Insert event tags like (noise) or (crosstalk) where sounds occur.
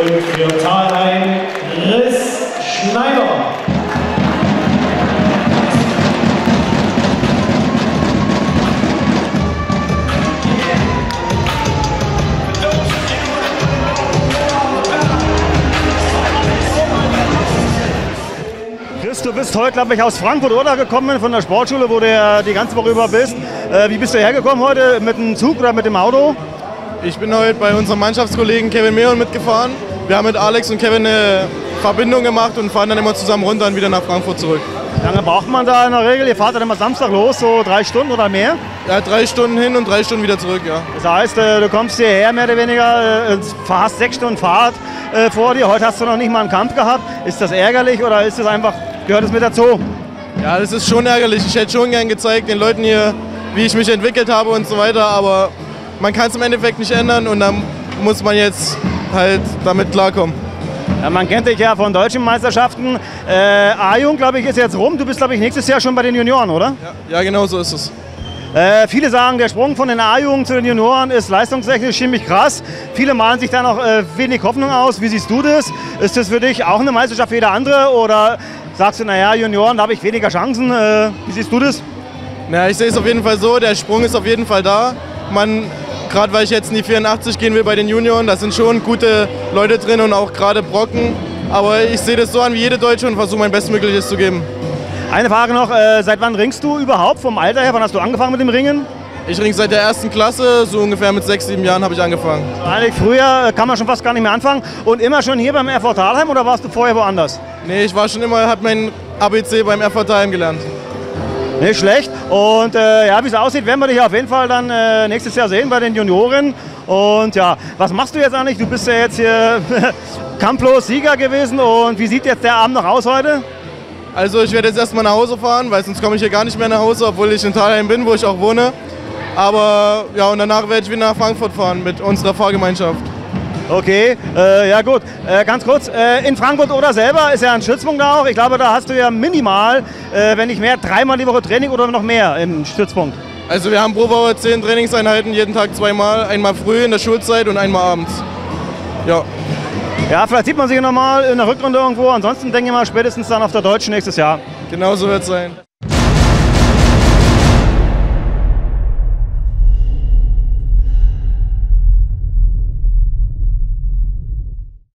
Und für Talheim 1 Chris Schneider. Chris, du bist heute, glaube ich, aus Frankfurt oder gekommen von der Sportschule, wo du ja die ganze Woche über bist. Äh, wie bist du hergekommen heute? Mit dem Zug oder mit dem Auto? Ich bin heute bei unserem Mannschaftskollegen Kevin Meon mitgefahren wir haben mit Alex und Kevin eine Verbindung gemacht und fahren dann immer zusammen runter und wieder nach Frankfurt zurück. Wie lange braucht man da in der Regel? Ihr fahrt dann immer Samstag los, so drei Stunden oder mehr? Ja, drei Stunden hin und drei Stunden wieder zurück, ja. Das heißt, äh, du kommst hierher mehr oder weniger, äh, hast sechs Stunden Fahrt äh, vor dir. Heute hast du noch nicht mal einen Kampf gehabt. Ist das ärgerlich oder ist das einfach, gehört es mit dazu? Ja, das ist schon ärgerlich. Ich hätte schon gern gezeigt den Leuten hier, wie ich mich entwickelt habe und so weiter, aber man kann es im Endeffekt nicht ändern und dann muss man jetzt halt damit klarkommen. Ja, man kennt dich ja von deutschen Meisterschaften. Äh, A-Jung, glaube ich, ist jetzt rum. Du bist, glaube ich, nächstes Jahr schon bei den Junioren, oder? Ja, ja genau so ist es. Äh, viele sagen, der Sprung von den A-Jungen zu den Junioren ist leistungstechnisch ziemlich krass. Viele malen sich da noch äh, wenig Hoffnung aus. Wie siehst du das? Ist das für dich auch eine Meisterschaft wie jeder andere? Oder sagst du, naja, Junioren, da habe ich weniger Chancen? Äh, wie siehst du das? Ja, ich sehe es auf jeden Fall so, der Sprung ist auf jeden Fall da. Man gerade weil ich jetzt in die 84 gehen will bei den Junioren, da sind schon gute Leute drin und auch gerade Brocken. Aber ich sehe das so an wie jede Deutsche und versuche mein Bestmögliches zu geben. Eine Frage noch, äh, seit wann ringst du überhaupt vom Alter her? Wann hast du angefangen mit dem Ringen? Ich ringe seit der ersten Klasse, so ungefähr mit sechs, sieben Jahren habe ich angefangen. Eigentlich früher äh, kann man schon fast gar nicht mehr anfangen. Und immer schon hier beim RV Thalheim oder warst du vorher woanders? Nee, ich war schon immer, habe mein ABC beim RV Thalheim gelernt. Nicht schlecht. Und äh, ja, wie es aussieht, werden wir dich auf jeden Fall dann äh, nächstes Jahr sehen bei den Junioren. Und ja, was machst du jetzt eigentlich? Du bist ja jetzt hier (laughs) kampflos Sieger gewesen. Und wie sieht jetzt der Abend noch aus heute? Also ich werde jetzt erstmal nach Hause fahren, weil sonst komme ich hier gar nicht mehr nach Hause, obwohl ich in Thalheim bin, wo ich auch wohne. Aber ja, und danach werde ich wieder nach Frankfurt fahren mit unserer Fahrgemeinschaft. Okay, äh, ja gut. Äh, ganz kurz, äh, in Frankfurt oder selber ist ja ein Stützpunkt da auch. Ich glaube, da hast du ja minimal, äh, wenn nicht mehr, dreimal die Woche Training oder noch mehr im Stützpunkt. Also wir haben pro Woche zehn Trainingseinheiten, jeden Tag zweimal. Einmal früh in der Schulzeit und einmal abends. Ja. Ja, vielleicht sieht man sich nochmal in der Rückrunde irgendwo. Ansonsten denke ich mal spätestens dann auf der Deutschen nächstes Jahr. Genau so wird es sein.